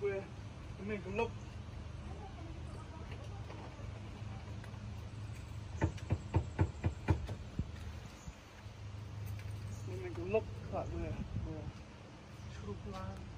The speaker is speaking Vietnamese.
quê mình cũng lúc mình cũng lúc khỏi về quê chụp lan